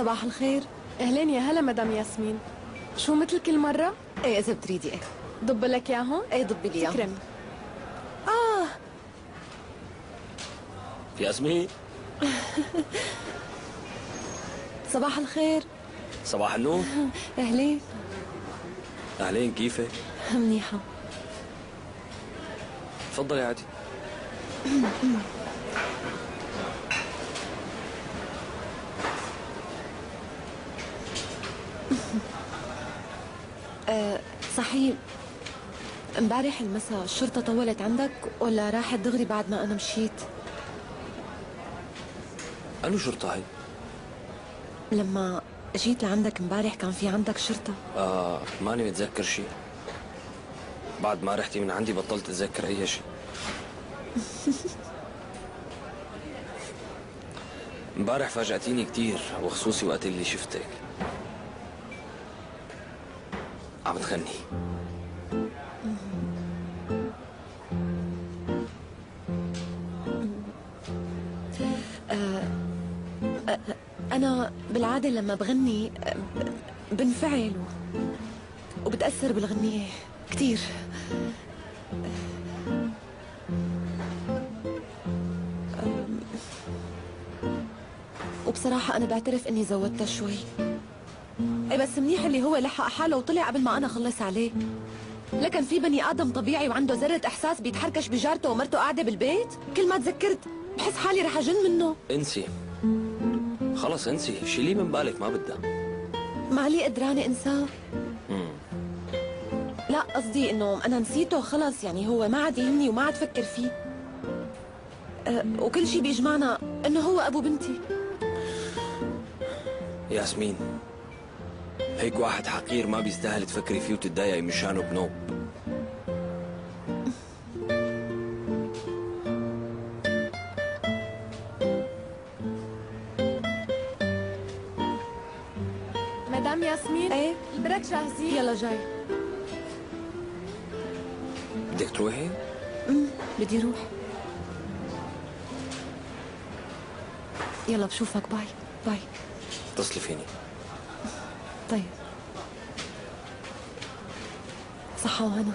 صباح الخير. أهلين يا هلا مدام ياسمين. شو مثل كل مرة؟ إيه إذا بتريدي إيه. ضب لك إياهم؟ إيه ضبي لي إياهم. تكرم آه. ياسمين. صباح الخير. صباح النور. أهلين. أهلين كيفك؟ منيحة. تفضلي عادي. صحيح. امبارح المساء الشرطة طولت عندك ولا راحت دغري بعد ما أنا مشيت؟ أنو شرطة هي؟ لما جيت لعندك امبارح كان في عندك شرطة؟ آه ماني متذكر شيء. بعد ما رحتي من عندي بطلت أتذكر أي شيء. امبارح فاجأتيني كتير وخصوصي وقت اللي شفتك. عم تغني. أنا بالعادة لما بغني أه، بنفعل وبتأثر بالغنية كتير. أم، وبصراحة أنا بعترف إني زودتها شوي. اي بس منيح اللي هو لحق حاله وطلع قبل ما أنا خلص عليه. لكن في بني آدم طبيعي وعنده ذرة إحساس بيتحركش بجارته ومرته قاعدة بالبيت؟ كل ما تذكرت بحس حالي رح أجن منه. انسي. خلص انسي. شيليه من بالك؟ ما بدها. مالي قدرانة انساه مم. لا قصدي إنه أنا نسيته خلص. يعني هو ما عاد يهمني وما عاد فكر فيه. أه وكل شيء بيجمعنا إنه هو أبو بنتي. ياسمين. هيك واحد حقير ما بيستاهل تفكري فيه وتتضايقي مشانه بنوب مدام ياسمين إيه؟ البرك جاهزين يلا جاي. بدك تروحي؟ أمم بدي روح. يلا بشوفك باي باي. اتصلي فيني. طيب. صحة وهنا